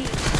me!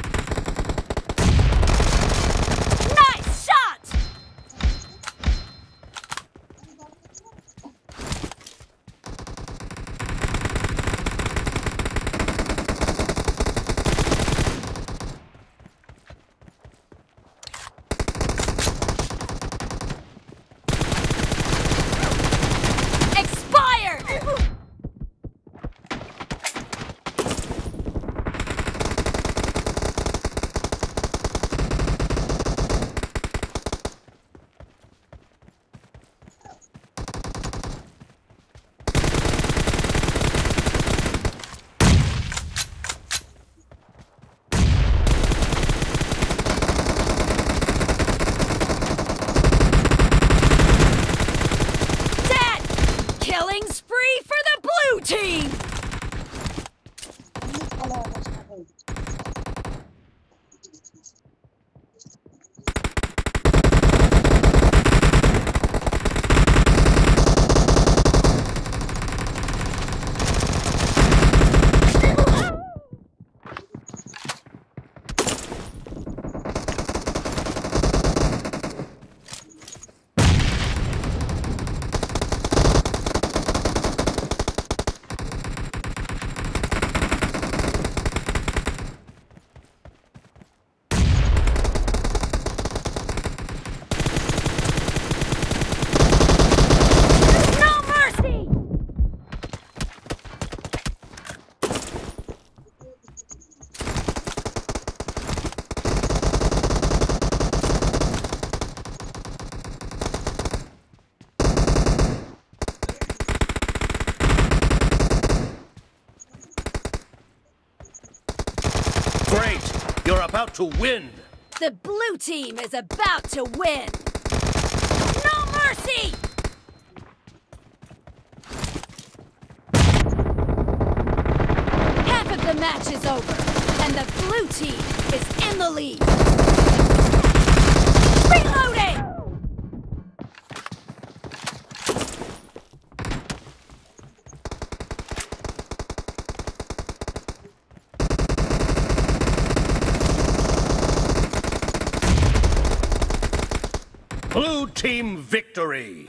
Great! You're about to win! The blue team is about to win. No mercy! Half of the match is over, and the blue team is in the lead. Blue team victory!